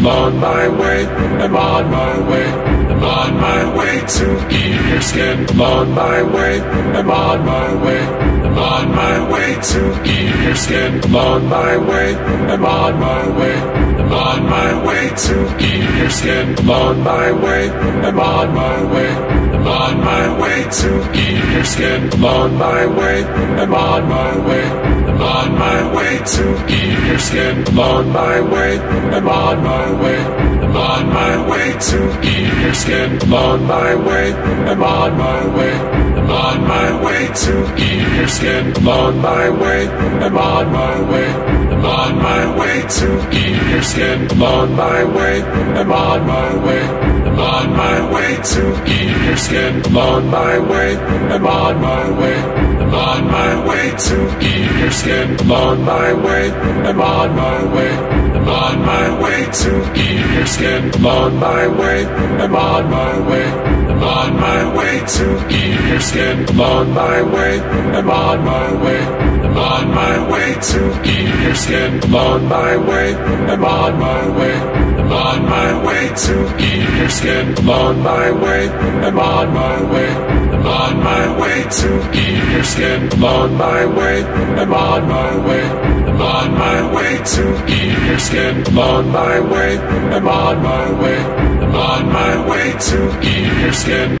I'm on my way, I'm on my way, I'm on my way to gear skin. I'm on my way, I'm on my way, I'm on my way to gear skin. I'm on my way, I'm on my way, I'm on my way to gear skin. I'm on my way, I'm on my way, I'm on my way to gear skin. I'm on my way, I'm on my way, I'm on my way to gear skin. I'm on my way, I'm on my way, I'm on my way to gear skin. I'm on my way, I'm on my way, I'm on my way to gear skin. I'm on my way, I'm on my way, I'm on my way to gear skin. I'm on my way, I'm on my way, I'm on my way to gear skin. I'm on my way, I'm on my way, I'm on my to gear skin. I'm on my way, I'm on my way, I'm on my way to gear skin. I'm on my way, I'm on my way, I'm on my way to gear skin. I'm on my way, I'm on my way, I'm on my way to gear skin. I'm on my way, I'm on my way, I'm on my way to gear skin. I'm on my way, I'm on my way, I'm on my way to gear skin. I'm on my way, I'm on my way, I'm on my way to gear skin. I'm on my way, I'm on my way, I'm on my way to gear skin.